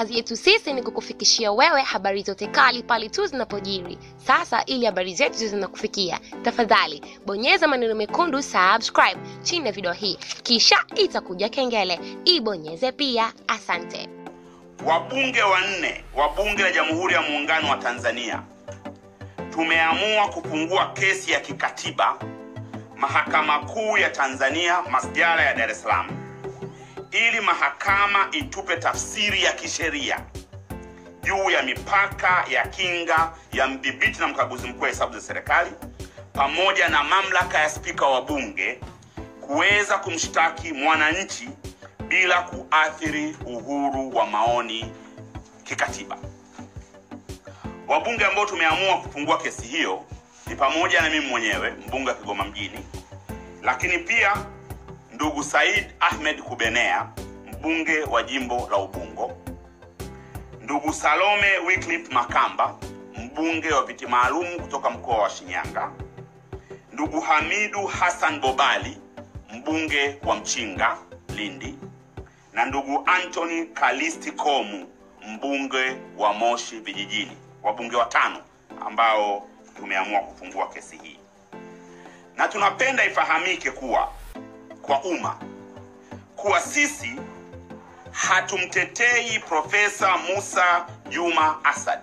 Kazi yetu sisi ni kukufikishia wewe habari zote kali pale tu zinapojiri. Sasa ili habari zetu zinakufikia, tafadhali bonyeza maneno mekundu subscribe chini ya video hii, kisha itakuja kengele, ibonyeze pia. Asante. Wabunge wanne wa Bunge la Jamhuri ya Muungano wa Tanzania tumeamua kupungua kesi ya kikatiba Mahakama Kuu ya Tanzania masjara ya Dar es Salaam ili mahakama itupe tafsiri ya kisheria juu ya mipaka ya kinga ya mdhibiti na mkaguzi mkuu wa hesabu za serikali pamoja na mamlaka ya spika wa bunge kuweza kumshtaki mwananchi bila kuathiri uhuru wa maoni kikatiba. Wabunge ambao tumeamua kufungua kesi hiyo ni pamoja na mimi mwenyewe mbunge wa Kigoma mjini, lakini pia ndugu Said Ahmed Kubenea mbunge wa jimbo la Ubungo, ndugu Salome Wycliffe Makamba mbunge wa viti maalum kutoka mkoa wa Shinyanga, ndugu Hamidu Hassan Bobali mbunge wa Mchinga Lindi, na ndugu Anthony Kalisti Komu mbunge wa Moshi vijijini, wabunge watano ambao tumeamua kufungua kesi hii, na tunapenda ifahamike kuwa kwa umma kuwa sisi hatumtetei Profesa Musa Juma Asad,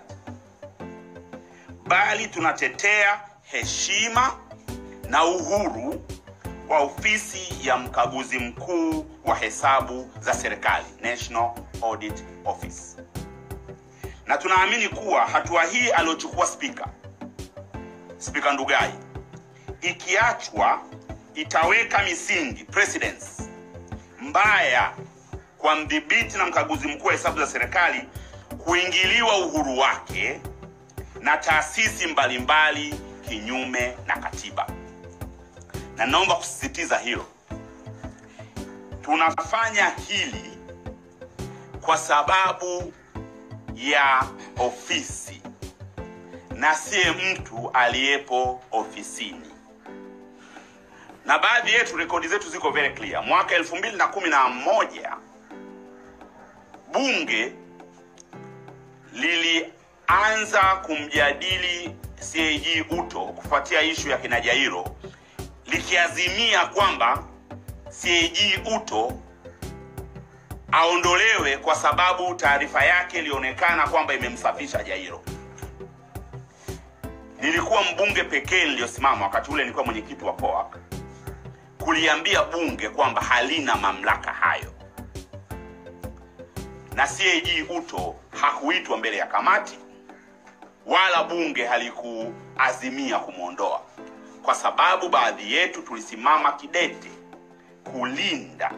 bali tunatetea heshima na uhuru wa ofisi ya mkaguzi mkuu wa hesabu za serikali National Audit Office, na tunaamini kuwa hatua hii aliyochukua spika Spika Ndugai ikiachwa itaweka misingi precedence mbaya kwa mdhibiti na mkaguzi mkuu wa hesabu za serikali kuingiliwa uhuru wake na taasisi mbalimbali kinyume na katiba, na naomba kusisitiza hilo. Tunafanya hili kwa sababu ya ofisi. Na siye mtu aliyepo ofisini na baadhi yetu rekodi zetu ziko very clear. Mwaka elfu mbili na kumi na moja bunge lilianza kumjadili CAG Uto kufuatia ishu ya kinajairo likiazimia kwamba CAG Uto aondolewe kwa sababu taarifa yake ilionekana kwamba imemsafisha Jairo. Nilikuwa mbunge pekee niliyosimama wakati ule, nilikuwa mwenyekiti wa COAC kuliambia bunge kwamba halina mamlaka hayo, na CAG Uto hakuitwa mbele ya kamati wala bunge halikuazimia kumwondoa, kwa sababu baadhi yetu tulisimama kidete kulinda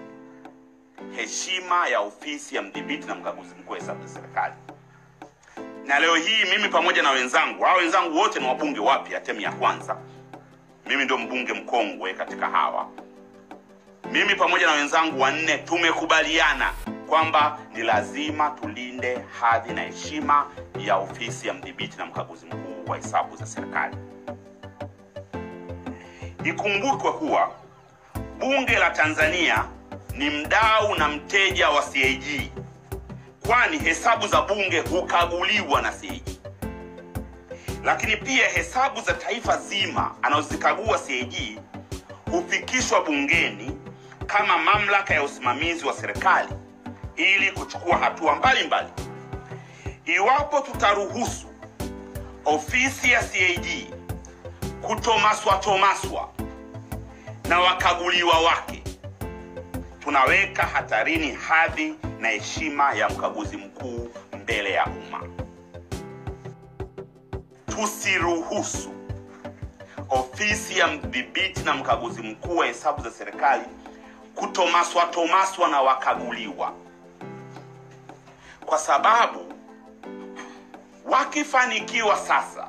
heshima ya ofisi ya mdhibiti na mkaguzi mkuu wa hesabu za serikali. Na leo hii mimi pamoja na wenzangu, hao wenzangu wote ni wabunge wapya temu ya kwanza mimi ndio mbunge mkongwe katika hawa. Mimi pamoja na wenzangu wanne tumekubaliana kwamba ni lazima tulinde hadhi na heshima ya ofisi ya mdhibiti na mkaguzi mkuu wa hesabu za serikali. Ikumbukwe kuwa bunge la Tanzania ni mdau na mteja wa CAG, kwani hesabu za bunge hukaguliwa na CAG lakini pia hesabu za taifa zima anazozikagua CAG hufikishwa bungeni kama mamlaka ya usimamizi wa serikali ili kuchukua hatua mbalimbali. Iwapo tutaruhusu ofisi ya CAG kutomaswa tomaswa na wakaguliwa wake, tunaweka hatarini hadhi na heshima ya mkaguzi mkuu mbele ya umma. Tusiruhusu. Ofisi ya mdhibiti na mkaguzi mkuu wa hesabu za serikali kutomaswa tomaswa na wakaguliwa, kwa sababu wakifanikiwa sasa,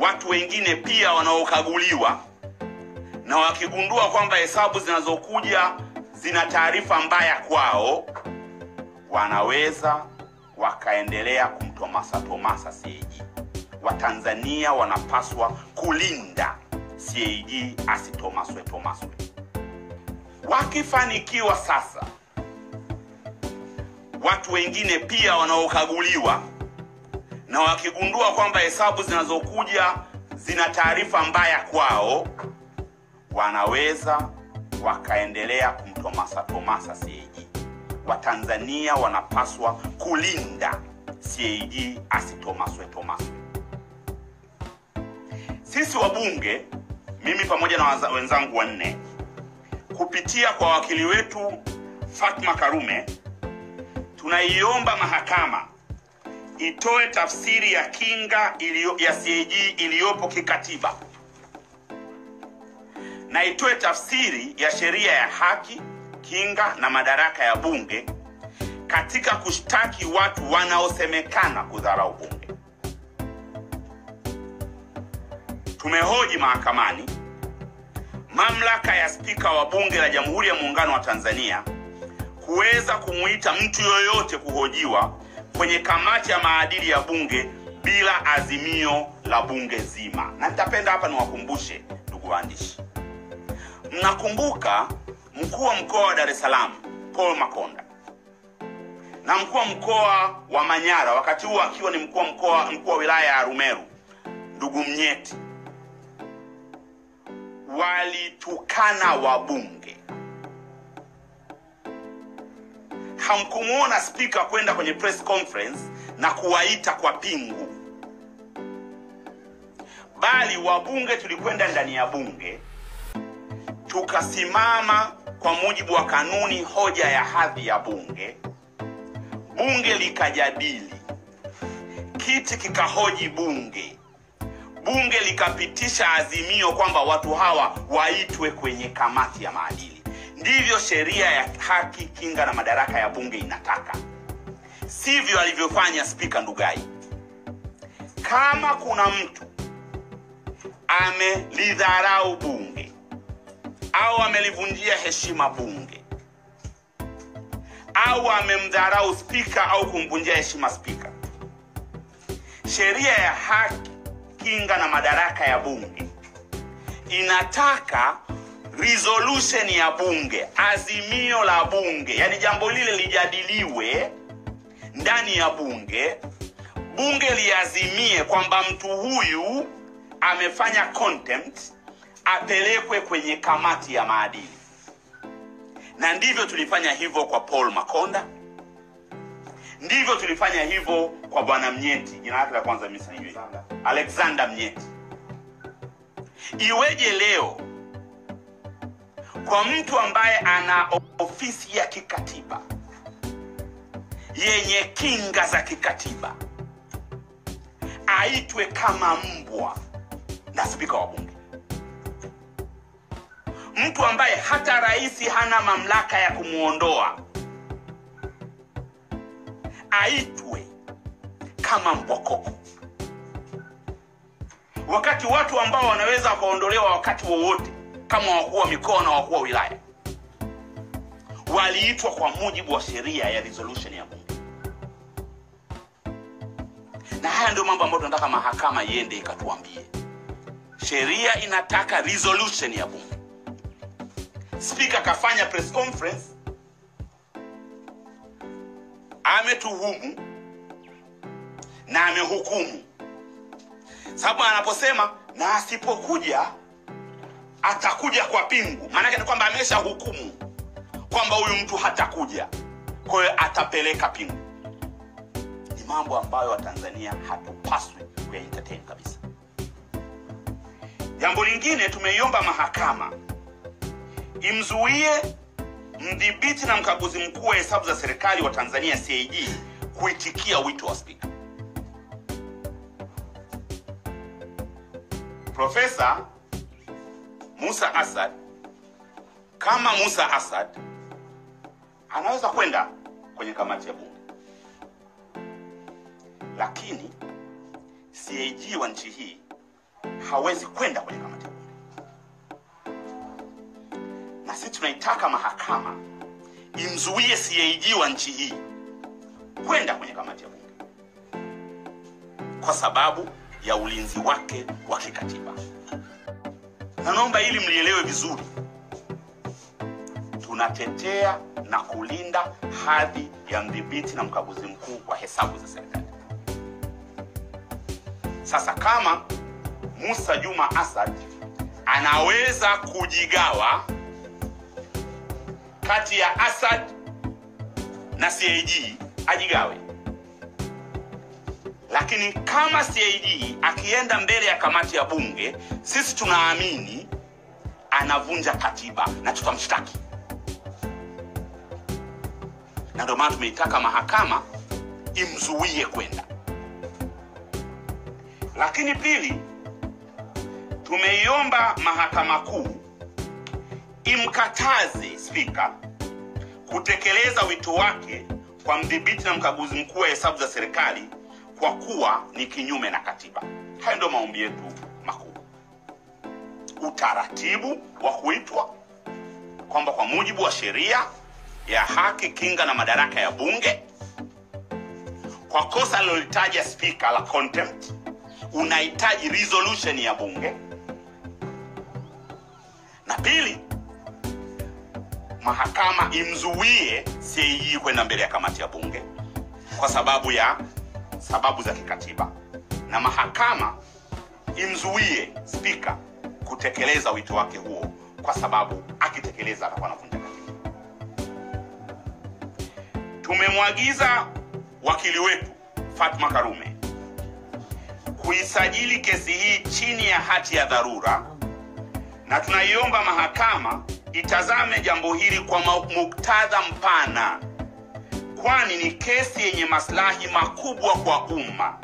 watu wengine pia wanaokaguliwa na wakigundua kwamba hesabu zinazokuja zina taarifa mbaya kwao, wanaweza wakaendelea kumtomasa tomasa CAG. Watanzania wanapaswa kulinda CAG asitomaswe tomaswe. Wakifanikiwa sasa, watu wengine pia wanaokaguliwa na wakigundua kwamba hesabu zinazokuja zina taarifa mbaya kwao wanaweza wakaendelea kumtomasa tomasa CAG. Watanzania wanapaswa kulinda CAG asitomaswe tomaswe. Sisi wabunge, mimi pamoja na wenzangu wanne, kupitia kwa wakili wetu Fatma Karume, tunaiomba mahakama itoe tafsiri ya kinga ilio, ya CAG iliyopo kikatiba na itoe tafsiri ya sheria ya haki, kinga na madaraka ya bunge katika kushtaki watu wanaosemekana kudharau bunge. Tumehoji mahakamani mamlaka ya spika wa bunge la Jamhuri ya Muungano wa Tanzania kuweza kumwita mtu yoyote kuhojiwa kwenye kamati ya maadili ya bunge bila azimio la bunge zima. Na nitapenda hapa niwakumbushe ndugu waandishi, mnakumbuka mkuu wa mkoa wa Dar es Salaam Paul Makonda na mkuu wa mkoa wa Manyara wakati huo akiwa ni mkuu wa mkoa mkuu wa wilaya ya Arumeru ndugu Mnyeti walitukana wabunge. Hamkumwona spika kwenda kwenye press conference na kuwaita kwa pingu, bali wabunge tulikwenda ndani ya bunge tukasimama kwa mujibu wa kanuni, hoja ya hadhi ya bunge, bunge likajadili, kiti kikahoji bunge, bunge likapitisha azimio kwamba watu hawa waitwe kwenye kamati ya maadili. Ndivyo sheria ya haki, kinga na madaraka ya bunge inataka, sivyo alivyofanya spika Ndugai. Kama kuna mtu amelidharau bunge au amelivunjia heshima bunge au amemdharau spika au kumvunjia heshima spika, sheria ya haki, kinga na madaraka ya bunge inataka resolution ya bunge, azimio la bunge, yani jambo lile lijadiliwe ndani ya bunge, bunge liazimie kwamba mtu huyu amefanya contempt, apelekwe kwenye kamati ya maadili. Na ndivyo tulifanya hivyo kwa Paul Makonda, ndivyo tulifanya hivyo kwa bwana Mnyeti, jina lake la kwanza mimi sijui, Alexander Mnyeti. Iweje leo kwa mtu ambaye ana ofisi ya kikatiba yenye kinga za kikatiba aitwe kama mbwa na spika wa bunge, mtu ambaye hata rais hana mamlaka ya kumwondoa aitwe kama mbokoko wakati watu ambao wanaweza wakaondolewa wakati wowote kama wakuu wa mikoa na wakuu wa wilaya waliitwa kwa mujibu wa sheria ya resolution ya bunge. Na haya ndio mambo ambayo tunataka mahakama iende ikatuambie. Sheria inataka resolution ya bunge. Spika kafanya press conference, ametuhumu na amehukumu, sababu anaposema na asipokuja atakuja kwa pingu, maanake ni kwamba amesha hukumu kwamba huyu mtu hatakuja, kwa atapeleka pingu. Ni mambo ambayo Watanzania hatupaswi kuya entertain kabisa. Jambo lingine, tumeiomba mahakama imzuie mdhibiti na mkaguzi mkuu wa hesabu za serikali wa Tanzania CAG kuitikia wito wa spika. Profesa Musa Asad kama Musa Asad anaweza kwenda kwenye kamati ya bunge, lakini CAG wa nchi hii hawezi kwenda kwenye kamati tunaitaka mahakama imzuie CAG wa nchi hii kwenda kwenye kamati ya bunge kwa sababu ya ulinzi wake wa kikatiba na naomba ili mlielewe vizuri tunatetea na kulinda hadhi ya mdhibiti na mkaguzi mkuu wa hesabu za serikali. Sasa kama Musa Juma Asad anaweza kujigawa kati ya Assad na CAG, ajigawe. Lakini kama CAG akienda mbele ya kamati ya bunge, sisi tunaamini anavunja katiba na tutamshtaki, na ndio maana tumeitaka mahakama imzuie kwenda. Lakini pili, tumeiomba mahakama kuu imkataze spika kutekeleza wito wake kwa mdhibiti na mkaguzi mkuu wa hesabu za serikali kwa kuwa ni kinyume na katiba. Hayo ndio maombi yetu makubwa. Utaratibu wa kuitwa kwamba kwa mujibu wa sheria ya haki, kinga na madaraka ya bunge, kwa kosa alilolitaja spika la contempt, unahitaji resolution ya bunge, na pili mahakama imzuie CAG kwenda mbele ya kamati ya bunge kwa sababu ya sababu za kikatiba, na mahakama imzuie spika kutekeleza wito wake huo, kwa sababu akitekeleza atakuwa anavunja katiba. Tumemwagiza wakili wetu Fatma Karume kuisajili kesi hii chini ya hati ya dharura, na tunaiomba mahakama itazame jambo hili kwa muktadha mpana, kwani ni kesi yenye maslahi makubwa kwa umma,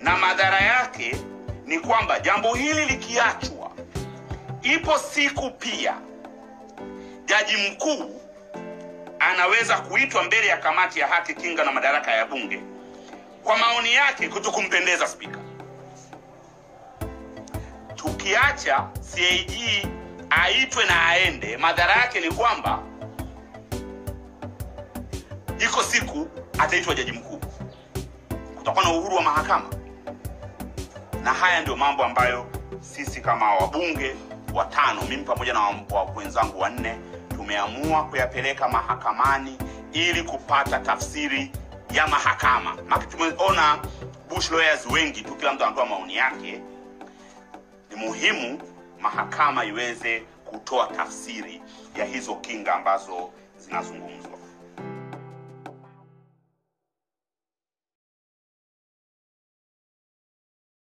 na madhara yake ni kwamba jambo hili likiachwa, ipo siku pia jaji mkuu anaweza kuitwa mbele ya kamati ya haki, kinga na madaraka ya bunge kwa maoni yake kutokumpendeza spika. Tukiacha CAG aitwe na aende, madhara yake ni kwamba iko siku ataitwa jaji mkuu, kutakuwa na uhuru wa mahakama. Na haya ndio mambo ambayo sisi kama wabunge watano, mimi pamoja na wenzangu wanne, tumeamua kuyapeleka mahakamani ili kupata tafsiri ya mahakama. Maki tumeona bush lawyers wengi tu, kila mtu anatoa maoni yake. Ni muhimu mahakama iweze kutoa tafsiri ya hizo kinga ambazo zinazungumzwa.